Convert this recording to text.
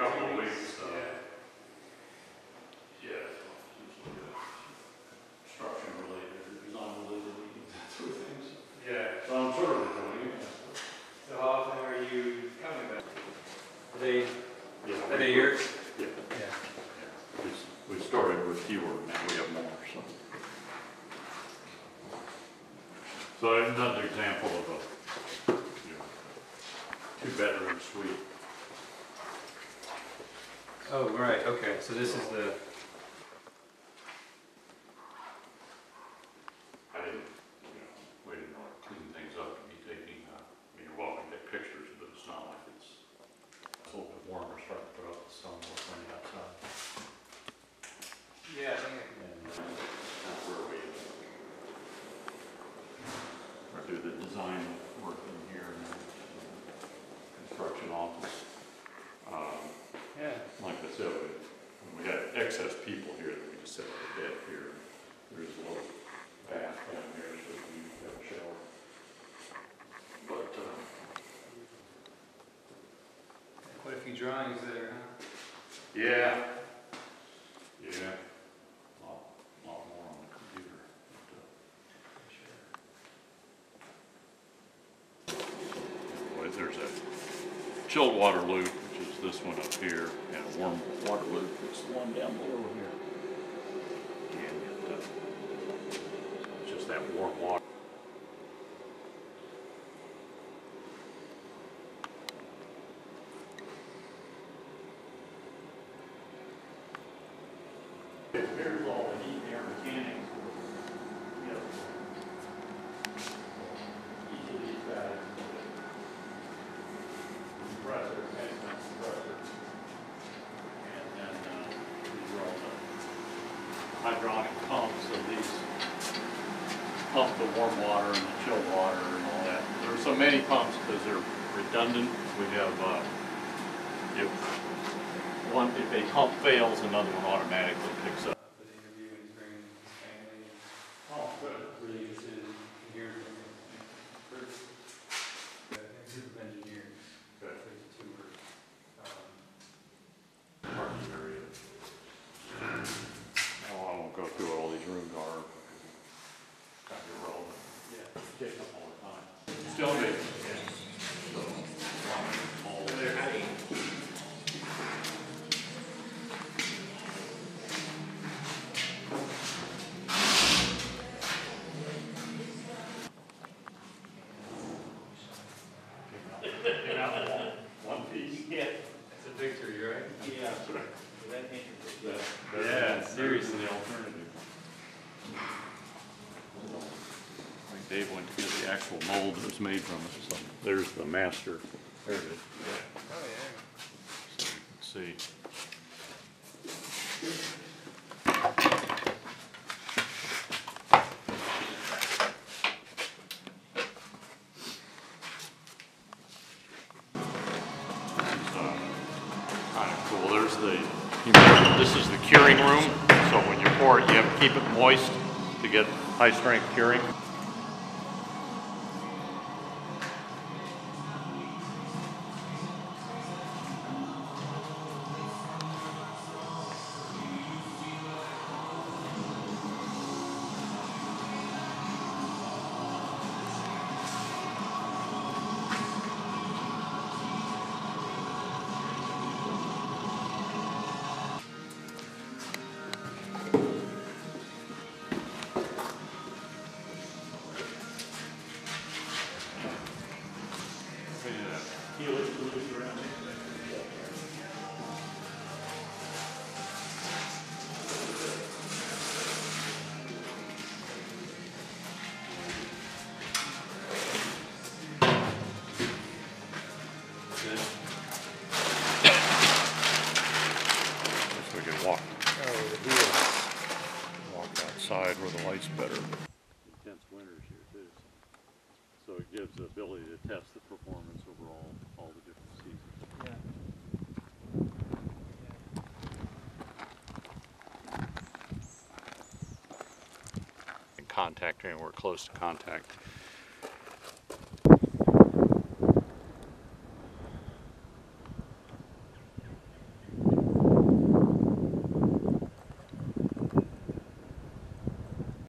couple of weeks, uh, Yeah. yeah, uh, construction related, design related that sort of things. Yeah. So I'm sort of enjoying it. So how often are you coming back? Are they, Yeah. are they yours? Yeah, Yeah. yeah. We, we started with fewer, now we have more, so. So another example of a, you know, two-bedroom suite. Oh, right, okay, so this is the, I didn't, you know, we didn't want to clean things up and be taking, uh, I mean, you're welcome to take pictures, but it's not like it's, it's a little bit warmer, starting to put up the stone work on the outside. yeah, I think I And uh, that's where we, or do the design work in here and then construction office. Yeah. Like I said, we, when we had excess people here, that we just set up a bed here. There's a little bath down here, so we have a shower. But, uh, Quite a few drawings there, huh? yeah, yeah, lot, lot more on the computer. but, uh, there's a chilled water loop, this one up here, and a warm water loop, it's the one down below here. And uh, just that warm water. Here's all the heat and air mechanics. You know, Each of these guys. Compressor, and compressor. And then, uh, these are all the hydraulic pumps, so these pump the warm water and the chilled water and all that. There are so many pumps because they're redundant. We have, uh, if one, if a pump fails, another one automatically picks up. For the interview, and he's bringing his family, Oh, good. really interested in hearing from him. First, uh, a group of engineers, Good. for the tour. Um, Parking area. Oh, I won't go through all these rooms are. Kind of irrelevant. Yeah. Take up all the time. Still me. One piece. Yeah. It's a victory, right? Yeah. Yeah, seriously. The alternative. I think Dave went to get the actual mold that was made from it, so there's the master. There it is. Oh, yeah. So you can see. Kind of cool. There's the, this is the curing room, so when you have to keep it moist to get high-strength curing. The light's better. Intense winters here too, so, so it gives the ability to test the performance over all, all the different seasons. Yeah. And contact, and we're close to contact.